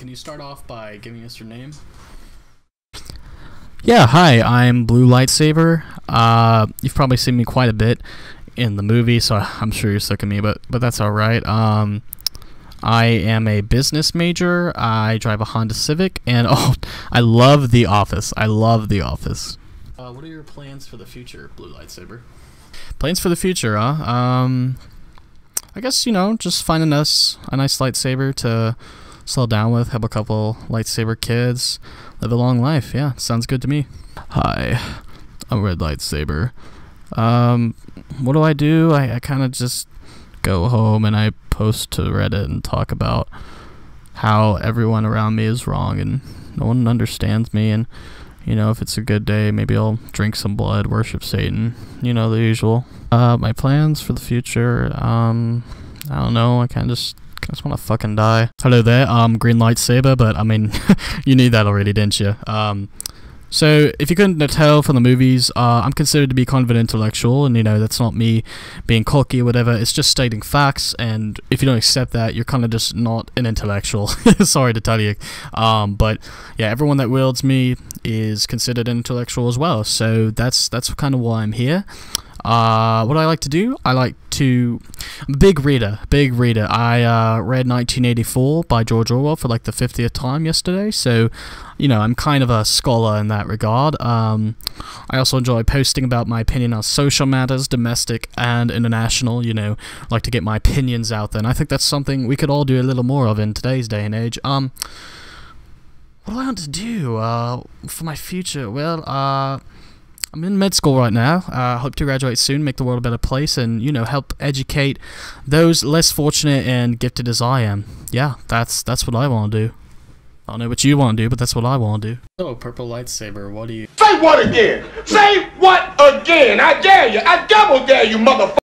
can you start off by giving us your name? Yeah, hi, I'm Blue Lightsaber. Uh, you've probably seen me quite a bit in the movie, so I'm sure you're sick of me, but but that's all right. Um, I am a business major. I drive a Honda Civic, and oh, I love The Office. I love The Office. Uh, what are your plans for the future, Blue Lightsaber? Plans for the future, huh? Um, I guess you know, just finding us a nice lightsaber to slow down with, have a couple lightsaber kids, live a long life. Yeah, sounds good to me. Hi, I'm Red Lightsaber. Um, what do I do? I, I kind of just go home and I post to Reddit and talk about how everyone around me is wrong and no one understands me and you know if it's a good day maybe I'll drink some blood worship Satan you know the usual uh my plans for the future um I don't know I kind of just I just want to fucking die. Hello there, um, Green Lightsaber, but I mean, you knew that already, didn't you? Um, so, if you couldn't tell from the movies, uh, I'm considered to be kind of an intellectual, and you know, that's not me being cocky or whatever, it's just stating facts, and if you don't accept that, you're kind of just not an intellectual. Sorry to tell you. Um, but yeah, everyone that wields me is considered an intellectual as well, so that's, that's kind of why I'm here. Uh, what do I like to do, I like to. I'm a big reader, big reader. I uh, read 1984 by George Orwell for like the 50th time yesterday, so you know I'm kind of a scholar in that regard. Um, I also enjoy posting about my opinion on social matters, domestic and international. You know, like to get my opinions out there, and I think that's something we could all do a little more of in today's day and age. Um, what do I want to do uh, for my future? Well, uh. I'm in med school right now. I uh, hope to graduate soon, make the world a better place, and you know help educate those less fortunate and gifted as I am. Yeah, that's that's what I want to do. I don't know what you want to do, but that's what I want to do. So, purple lightsaber, what do you? Say what again? Say what again? I dare you. I double dare you, motherfucker.